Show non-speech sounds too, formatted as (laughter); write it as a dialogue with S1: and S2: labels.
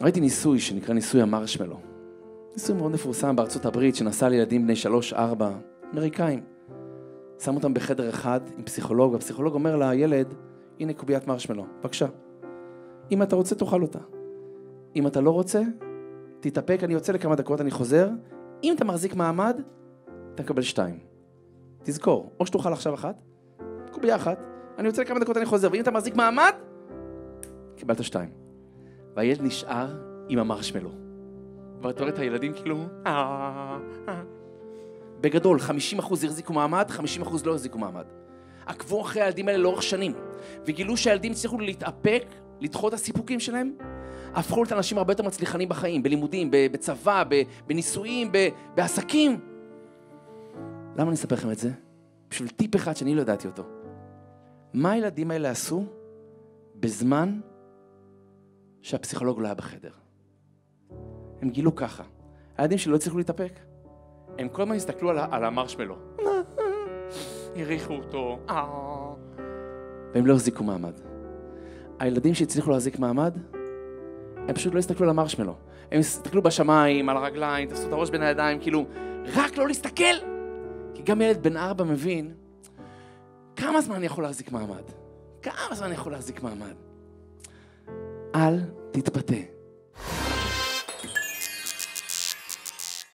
S1: ראיתי ניסוי שנקרא ניסוי המרשמלו. ניסוי מאוד מפורסם בארצות הברית, שנעשה לילדים בני שלוש-ארבע, אמריקאים. שם אותם בחדר אחד עם פסיכולוג, והפסיכולוג אומר לילד, הנה קוביית מרשמלו, בבקשה. אם אתה רוצה, תאכל אותה. אם אתה לא רוצה, תתאפק, אני יוצא לכמה דקות, אני חוזר. אם אתה מחזיק מעמד, אתה מקבל שתיים. תזכור, או שתאכל עכשיו אחת, קובייה אחת, אני יוצא לכמה דקות, אני חוזר, ואם אתה מחזיק מעמד, קיבלת שתיים. והילד נשאר עם המרשמלו. ואתה רואה את הילדים כאילו... "אה, אה." בגדול, 50% החזיקו מעמד, 50% לא החזיקו מעמד. עקבו אחרי הילדים האלה לאורך שנים, וגילו שהילדים הצליחו להתאפק, לדחות את הסיפוקים שלהם, הפכו להיות אנשים הרבה יותר מצליחנים בחיים, בלימודים, בצבא, בנישואים, בעסקים. למה אני אספר לכם את זה? בשביל טיפ אחד שאני לא ידעתי אותו. מה הילדים האלה עשו בזמן שהפסיכולוג לא היה בחדר? הם גילו ככה. הילדים שלי לא הצליחו להתאפק. הם כל הזמן הסתכלו על, על המרשמלו. (laughs) הריחו אותו. אה. והם לא החזיקו מעמד. הילדים שהצליחו להחזיק מעמד, הם פשוט לא הסתכלו על המרשמלו. הם הסתכלו בשמיים, על הרגליים, תפסו את הראש בין הידיים, כאילו, רק לא להסתכל! כי גם ילד בן ארבע מבין, כמה זמן אני יכול להחזיק מעמד? כמה זמן אני יכול להחזיק מעמד? אל תתפתה.